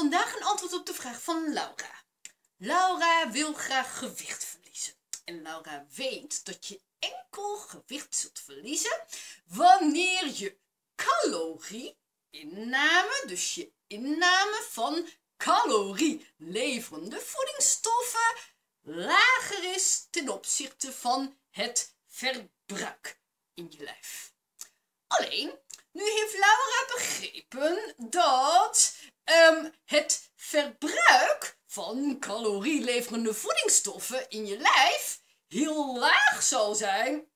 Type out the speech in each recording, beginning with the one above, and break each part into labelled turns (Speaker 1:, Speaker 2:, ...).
Speaker 1: Vandaag een antwoord op de vraag van Laura. Laura wil graag gewicht verliezen. En Laura weet dat je enkel gewicht zult verliezen wanneer je calorie-inname, dus je inname van calorie-leverende voedingsstoffen, lager is ten opzichte van het verbruik in je lijf. Alleen, nu heeft Laura begrepen dat um, het verbruik van calorieleverende voedingsstoffen in je lijf heel laag zal zijn.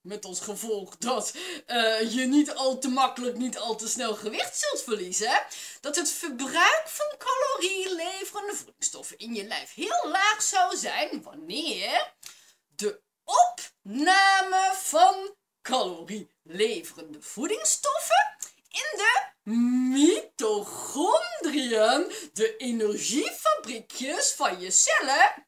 Speaker 1: Met als gevolg dat uh, je niet al te makkelijk, niet al te snel gewicht zult verliezen. Dat het verbruik van calorieleverende voedingsstoffen in je lijf heel laag zou zijn wanneer de opname van calorieleverende voedingsstoffen in de mitochondriën, de energiefabriekjes van je cellen,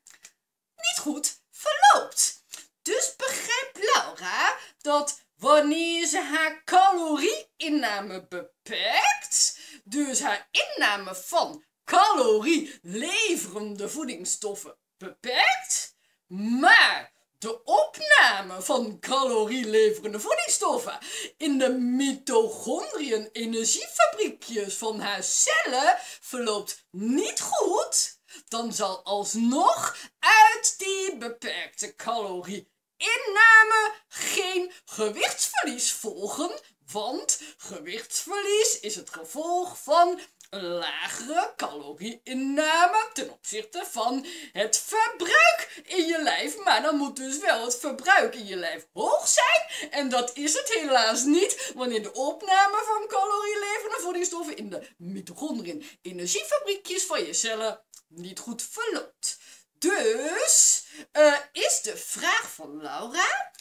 Speaker 1: niet goed verloopt. Dus begrijpt Laura dat wanneer ze haar calorieinname beperkt, dus haar inname van calorieleverende voedingsstoffen beperkt, maar de opname van calorieleverende voedingsstoffen in de mitochondriën energiefabriekjes van haar cellen verloopt niet goed, dan zal alsnog uit die beperkte calorie inname geen gewichtsverlies volgen, want gewichtsverlies is het gevolg van een lagere calorieinname ten opzichte van het verbruik in je lijf. Maar dan moet dus wel het verbruik in je lijf hoog zijn. En dat is het helaas niet wanneer de opname van calorielevende voedingsstoffen in de mitochondriën energiefabriekjes van je cellen niet goed verloopt. Dus uh, is de vraag van Laura,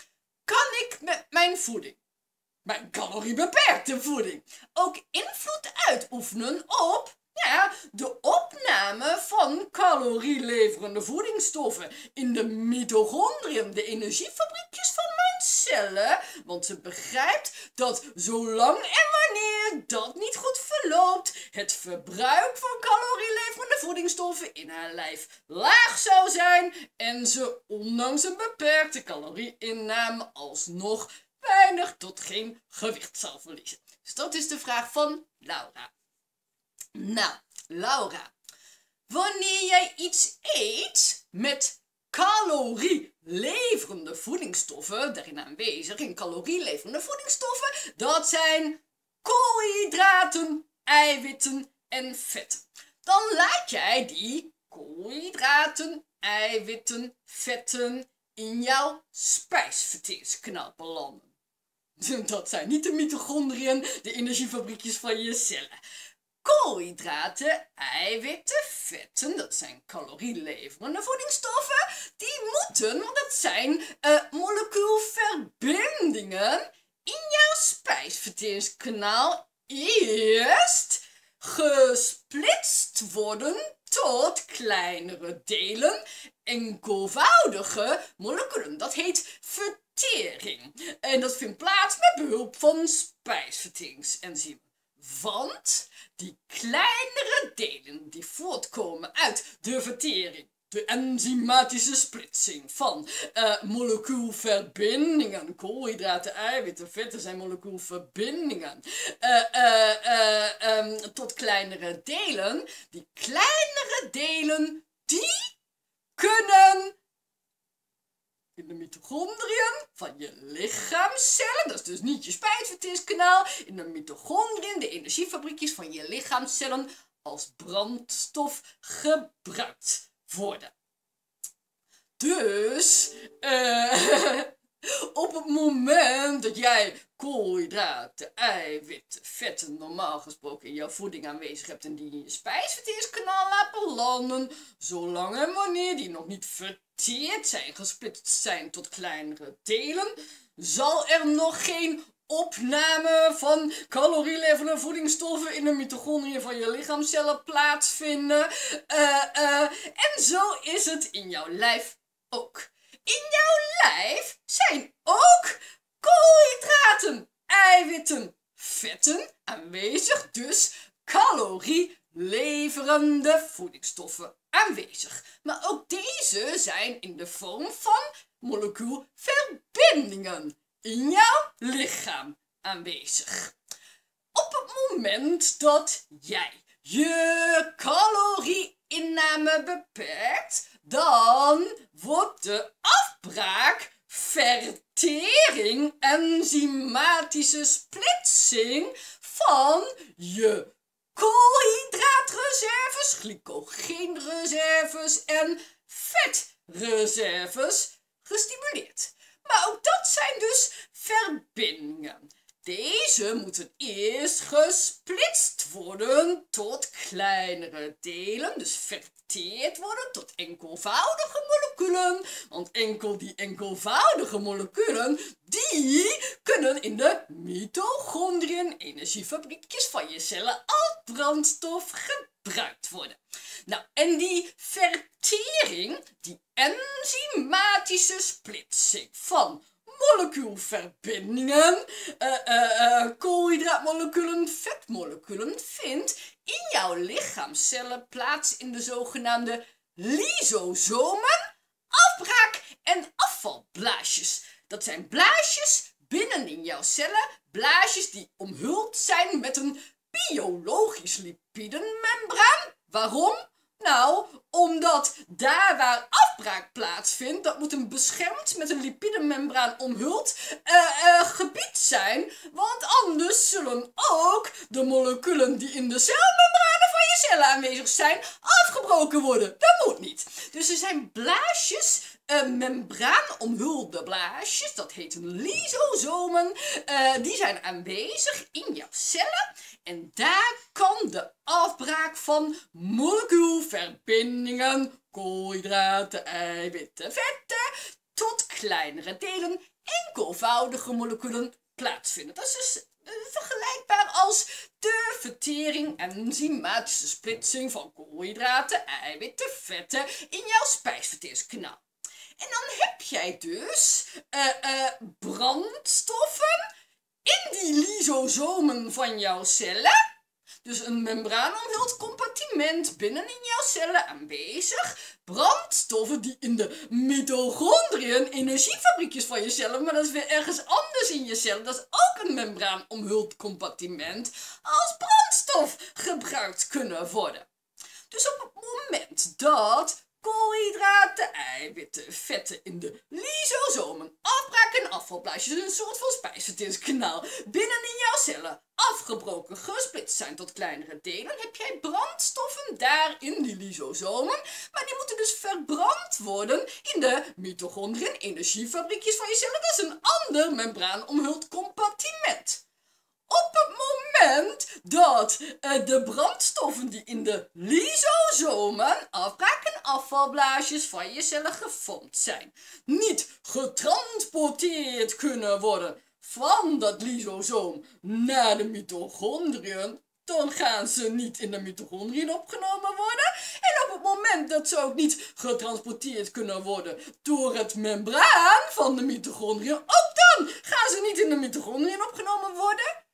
Speaker 1: kan ik met mijn voeding mijn caloriebeperkte voeding ook invloed uitoefenen op ja, de opname van calorieleverende voedingsstoffen in de mitochondriën, de energiefabriekjes van mijn cellen. Want ze begrijpt dat zolang en wanneer dat niet goed verloopt, het verbruik van calorieleverende voedingsstoffen in haar lijf laag zou zijn en ze ondanks een beperkte calorieinname alsnog tot geen gewicht zal verliezen. Dus dat is de vraag van Laura. Nou, Laura, wanneer jij iets eet met calorieleverende voedingsstoffen, daarin aanwezig in calorieleverende voedingsstoffen, dat zijn koolhydraten, eiwitten en vetten. Dan laat jij die koolhydraten, eiwitten, vetten in jouw spijsverteerskanaal belanden. Dat zijn niet de mitochondriën, de energiefabriekjes van je cellen. Koolhydraten, eiwitten, vetten, dat zijn calorieleverende voedingsstoffen, die moeten, want dat zijn uh, molecuulverbindingen, in jouw spijsverteringskanaal eerst gesplitst worden tot kleinere delen, enkelvoudige moleculen. Dat heet vertering. En dat vindt plaats met behulp van spijsverteringsenzymen. Want die kleinere delen die voortkomen uit de vertering, de enzymatische splitsing van uh, molecuulverbindingen, koolhydraten, eiwitten, vetten zijn molecuulverbindingen, uh, uh, um, tot kleinere delen. Die kleinere delen, die kunnen in de mitochondriën van je lichaamcellen, dat is dus niet je spijsverteerskanaal, in de mitochondriën, de energiefabriekjes van je lichaamcellen, als brandstof gebruikt worden. Dus, uh, op het moment dat jij koolhydraten, eiwitten, vetten normaal gesproken in jouw voeding aanwezig hebt en die in je spijsverteerskanaal laten landen, zolang en wanneer die nog niet verteerd zijn, gesplitst zijn tot kleinere delen, zal er nog geen opname van calorielevende voedingsstoffen in de mitochondriën van je lichaamcellen plaatsvinden. Uh, en zo is het in jouw lijf ook. In jouw lijf zijn ook koolhydraten, eiwitten, vetten aanwezig, dus calorie leverende voedingsstoffen aanwezig. Maar ook deze zijn in de vorm van molecuulverbindingen in jouw lichaam aanwezig. Op het moment dat jij je calorieinname beperkt, dan wordt de afbraak, vertering, enzymatische splitsing van je koolhydraatreserves, glycogeenreserves en vetreserves gestimuleerd. Maar ook dat zijn dus verbindingen. Deze moeten eerst gesplitst worden tot kleinere delen, dus verteerd worden tot enkelvoudige moleculen. Want enkel die enkelvoudige moleculen, die kunnen in de mitochondriën, energiefabriekjes van je cellen, als brandstof gebruikt worden. Nou, en die vertering, die enzymatische splitsing van molecuulverbindingen, uh, koolhydraatmoleculen, vetmoleculen, vindt in jouw lichaamcellen plaats in de zogenaamde lysosomen, afbraak- en afvalblaasjes. Dat zijn blaasjes binnen in jouw cellen, blaasjes die omhuld zijn met een biologisch lipidenmembraan. Waarom? Nou, omdat daar waar afbraak plaatsvindt, dat moet een beschermd met een lipidemembraan omhuld uh, gebied zijn. Want anders zullen ook de moleculen die in de celmembranen van je cellen aanwezig zijn, afgebroken worden. Dat moet niet. Dus er zijn blaasjes membraan omhulde blaasjes, dat heten lysosomen, die zijn aanwezig in jouw cellen. En daar kan de afbraak van molecuulverbindingen, koolhydraten, eiwitten, vetten, tot kleinere delen, enkelvoudige moleculen plaatsvinden. Dat is dus vergelijkbaar als de vertering en enzymatische splitsing van koolhydraten, eiwitten, vetten in jouw spijsverteerskanaal. En dan heb jij dus uh, uh, brandstoffen in die lysosomen van jouw cellen. Dus een membraanomhuld compartiment binnen in jouw cellen aanwezig. Brandstoffen die in de mitochondriën, energiefabriekjes van je cellen, maar dat is weer ergens anders in je cellen. Dat is ook een membraanomhuld compartiment als brandstof gebruikt kunnen worden. Dus op het moment dat koolhydraten, eiwitten, vetten in de lysosomen, afbraak- en afvalblaasjes, een soort van spijsverteringskanaal, binnen in jouw cellen, afgebroken, zijn tot kleinere delen, heb jij brandstoffen daar in die lysosomen, maar die moeten dus verbrand worden in de mitochondriën, energiefabriekjes van je cellen. Dat is een ander membraan omhuld compartiment op het moment dat uh, de brandstoffen die in de lysosomen, afbraak- en afvalblaasjes van je cellen gevormd zijn, niet getransporteerd kunnen worden van dat lysosoom naar de mitochondriën, dan gaan ze niet in de mitochondriën opgenomen worden. En op het moment dat ze ook niet getransporteerd kunnen worden door het membraan van de mitochondriën, ook dan gaan ze niet in de mitochondriën opgenomen worden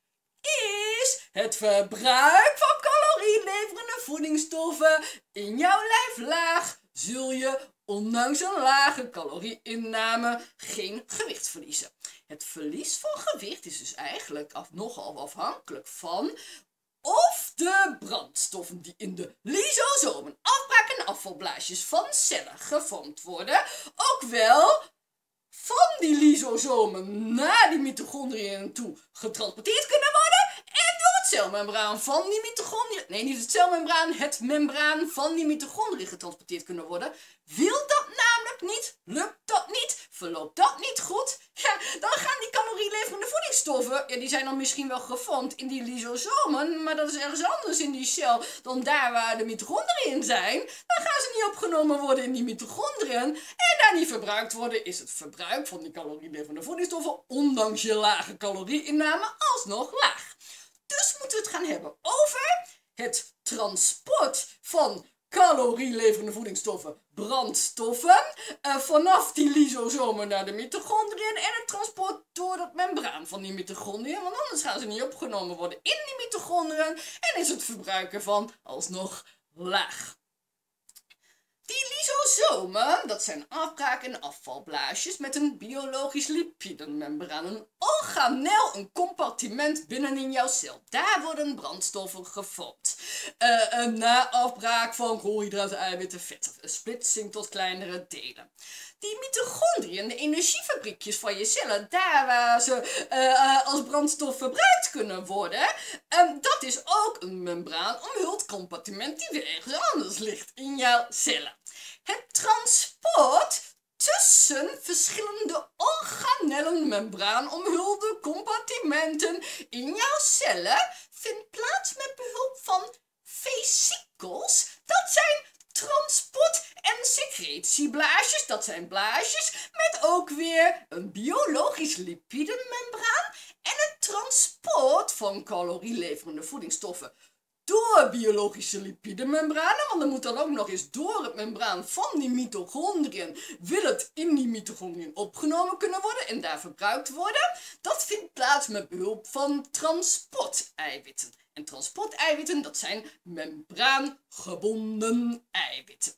Speaker 1: is het verbruik van calorieleverende voedingsstoffen in jouw lijf laag, zul je ondanks een lage calorieinname geen gewicht verliezen. Het verlies van gewicht is dus eigenlijk af, nogal afhankelijk van of de brandstoffen die in de lysosomen, afbraak- en afvalblaasjes van cellen gevormd worden, ook wel van die lysosomen naar die mitochondriën toe getransporteerd kunnen worden en door het celmembraan van die mitochondriën, nee niet het celmembraan, het membraan van die mitochondriën getransporteerd kunnen worden. Wil dat namelijk niet, lukt dat niet, verloopt dat niet goed, ja, dan gaan die calorieleverende voedingsstoffen, ja, die zijn dan misschien wel gevormd in die lysosomen, maar dat is ergens anders in die cel dan daar waar de mitochondriën zijn. Dan gaan ze niet opgenomen worden in die mitochondriën en daar niet verbruikt worden, is het verbruik van die calorieleverende voedingsstoffen, ondanks je lage calorieinname, alsnog laag. Dus moeten we het gaan hebben over het transport van calorieleverende voedingsstoffen, brandstoffen, uh, vanaf die lysosomen naar de mitochondriën en het transport door het membraan van die mitochondriën, want anders gaan ze niet opgenomen worden in die mitochondriën en is het verbruik ervan alsnog laag. Die lysosomen, dat zijn afbraak- en afvalblaasjes met een biologisch lipidenmembraan, een organel, een compartiment binnenin jouw cel. Daar worden brandstoffen gevormd. Uh, na afbraak van koolhydraten, eiwitten, vetten, een splitsing tot kleinere delen. Die mitochondriën, de energiefabriekjes van je cellen, daar waar ze uh, als brandstof verbruikt kunnen worden, um, dat is ook een membraan omhuld compartiment die weer ergens anders ligt in jouw cellen. Het transport tussen verschillende organellen membraan omhulde compartimenten in jouw cellen vindt plaats met behulp van vesicels. Dat zijn transport- en secretieblaasjes. Dat zijn blaasjes met ook weer een biologisch lipidenmembraan en het transport van calorieleverende voedingsstoffen door biologische lipidemembranen, want dan moet dan ook nog eens door het membraan van die mitochondriën, wil het in die mitochondriën opgenomen kunnen worden en daar verbruikt worden. Dat vindt plaats met behulp van transporteiwitten. En transporteiwitten, dat zijn membraangebonden eiwitten.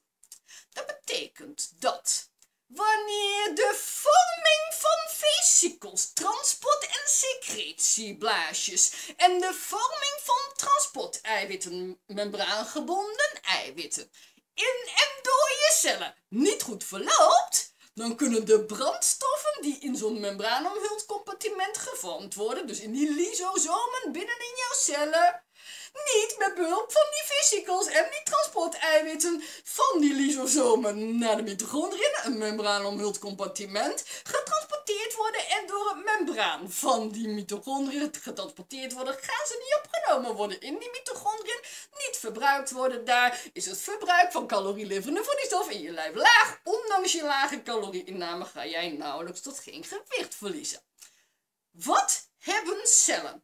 Speaker 1: Dat betekent dat wanneer de vorming van vesicels, transport- en secretieblaasjes en de vorming van transporteiwitten, membraangebonden eiwitten, in en door je cellen niet goed verloopt, dan kunnen de brandstoffen die in zo'n membraanomhuld compartiment gevormd worden, dus in die lysosomen binnenin jouw cellen, niet met behulp van die vesicels en die transporteiwitten van die lysosomen naar de mitochondriën, een membraanomhuld compartiment, getransporteerd worden en door het membraan van die mitochondriën getransporteerd worden, gaan ze niet opgenomen worden in die mitochondriën, niet verbruikt worden. Daar is het verbruik van calorieleverende voedingsstoffen in je lijf laag. Ondanks je lage calorieinname ga jij nauwelijks tot geen gewicht verliezen. Wat hebben cellen?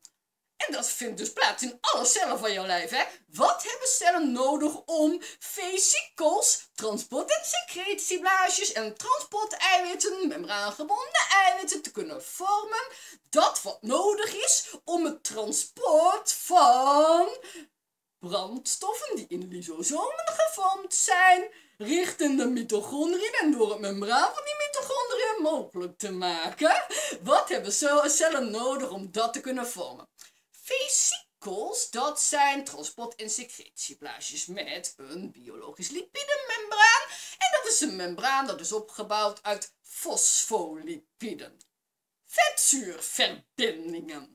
Speaker 1: En dat vindt dus plaats in alle cellen van jouw lijf. Hè? Wat hebben cellen nodig om vesicels, transport- en secretieblaasjes en transporteiwitten, membraangebonden eiwitten te kunnen vormen? Dat wat nodig is om het transport van brandstoffen die in lysosomen gevormd zijn, richting de mitochondriën en door het membraan van die mitochondriën mogelijk te maken. Wat hebben cellen nodig om dat te kunnen vormen? Vesicels, dat zijn transport- en secretieblaasjes met een biologisch lipidemembraan. En dat is een membraan dat is opgebouwd uit fosfolipiden. Vetzuurverbindingen.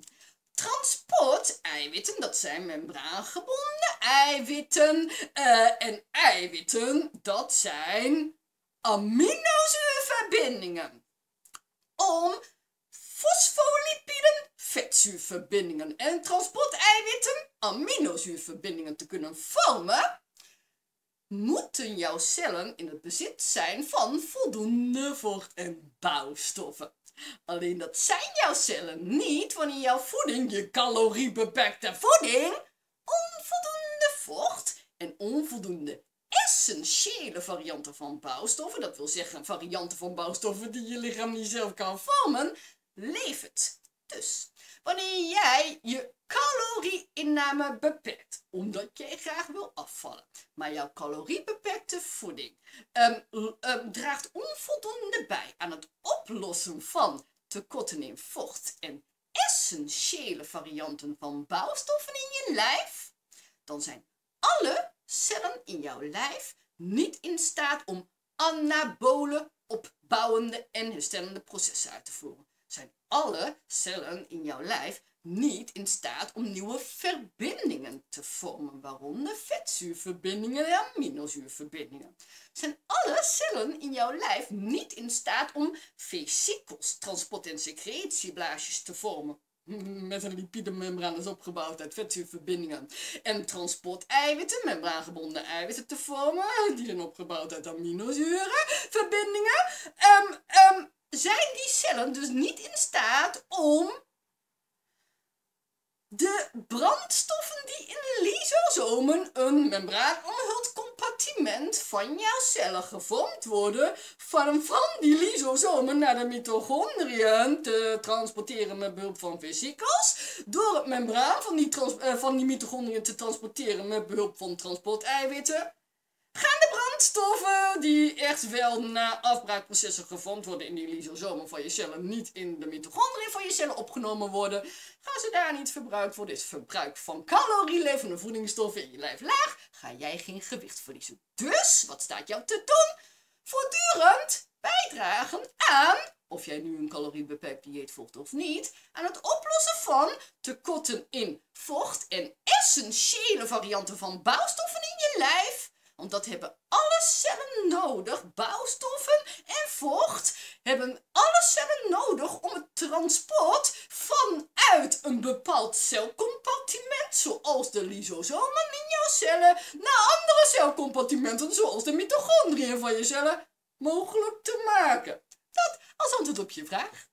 Speaker 1: Transporteiwitten, dat zijn membraangebonden eiwitten. Uh, en eiwitten, dat zijn aminozuurverbindingen. Om fosfolipiden, vetzuurverbindingen en transporteiwitten, aminozuurverbindingen te kunnen vormen, moeten jouw cellen in het bezit zijn van voldoende vocht- en bouwstoffen. Alleen dat zijn jouw cellen niet wanneer jouw voeding, je caloriebeperkte voeding, onvoldoende vocht en onvoldoende essentiële varianten van bouwstoffen, dat wil zeggen varianten van bouwstoffen die je lichaam niet zelf kan vormen, levert. Dus wanneer jij je calorieinname beperkt, omdat jij graag wil afvallen, maar jouw caloriebeperkte voeding um, um, draagt onvoldoende bij aan het oplossen van tekorten in vocht en essentiële varianten van bouwstoffen in je lijf, dan zijn alle cellen in jouw lijf niet in staat om anabole, opbouwende en herstellende processen uit te voeren alle cellen in jouw lijf niet in staat om nieuwe verbindingen te vormen, waaronder vetzuurverbindingen en aminozuurverbindingen. Zijn alle cellen in jouw lijf niet in staat om vesicels, transport- en secretieblaasjes te vormen, met een lipidemembraan is opgebouwd uit vetzuurverbindingen en transporteiwitten, membraangebonden eiwitten te vormen, die zijn opgebouwd uit aminozurenverbindingen. Um, um, zijn die cellen dus niet in staat om de brandstoffen die in lysosomen, een membraan omhuld compartiment van jouw cellen gevormd worden van, van die lysosomen naar de mitochondriën te transporteren met behulp van vesicels, door het membraan van die, uh, van die mitochondriën te transporteren met behulp van transporteiwitten, brandstoffen die echt wel na afbraakprocessen gevormd worden in die lysosomen van je cellen, niet in de mitochondriën van je cellen opgenomen worden, gaan ze daar niet verbruikt worden, is verbruik van calorielevende voedingsstoffen in je lijf laag, ga jij geen gewicht verliezen. Dus, wat staat jou te doen? Voortdurend bijdragen aan, of jij nu een caloriebeperkt dieet volgt of niet, aan het oplossen van tekorten in vocht en essentiële varianten van bouwstoffen in je lijf want dat hebben alle cellen nodig. Bouwstoffen en vocht hebben alle cellen nodig om het transport vanuit een bepaald celcompartiment, zoals de lysosomen in jouw cellen, naar andere celcompartimenten, zoals de mitochondriën van je cellen, mogelijk te maken. Dat als antwoord op je vraag.